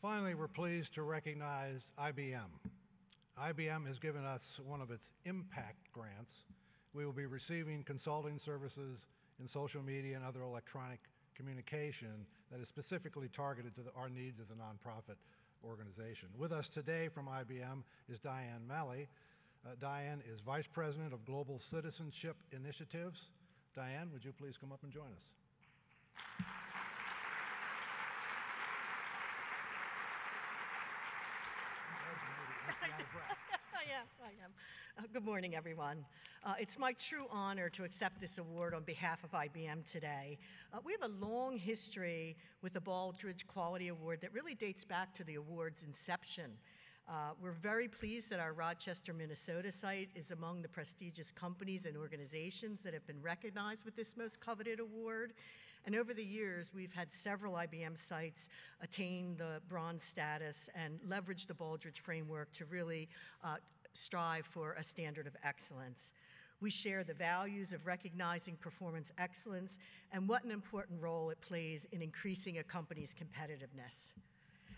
Finally, we're pleased to recognize IBM. IBM has given us one of its impact grants. We will be receiving consulting services in social media and other electronic communication that is specifically targeted to the, our needs as a nonprofit organization. With us today from IBM is Diane Melley. Uh, Diane is Vice President of Global Citizenship Initiatives. Diane, would you please come up and join us? I am, I am. Uh, good morning, everyone. Uh, it's my true honor to accept this award on behalf of IBM today. Uh, we have a long history with the Baldrige Quality Award that really dates back to the award's inception. Uh, we're very pleased that our Rochester, Minnesota site is among the prestigious companies and organizations that have been recognized with this most coveted award. And over the years, we've had several IBM sites attain the bronze status and leverage the Baldrige framework to really uh, strive for a standard of excellence. We share the values of recognizing performance excellence and what an important role it plays in increasing a company's competitiveness.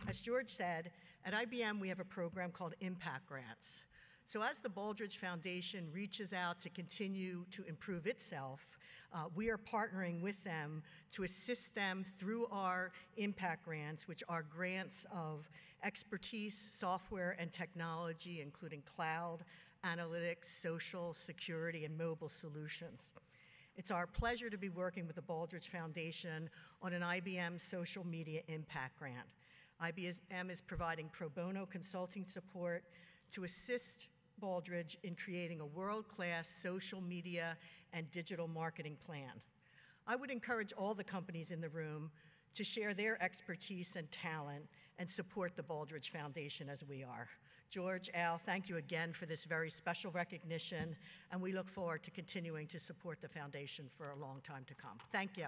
As George said, at IBM we have a program called Impact Grants. So as the Baldrige Foundation reaches out to continue to improve itself, uh, we are partnering with them to assist them through our impact grants, which are grants of expertise, software, and technology, including cloud, analytics, social, security, and mobile solutions. It's our pleasure to be working with the Baldrige Foundation on an IBM social media impact grant. IBM is providing pro bono consulting support to assist Baldrige in creating a world-class social media and digital marketing plan. I would encourage all the companies in the room to share their expertise and talent and support the Baldrige Foundation as we are. George, Al, thank you again for this very special recognition, and we look forward to continuing to support the foundation for a long time to come. Thank you.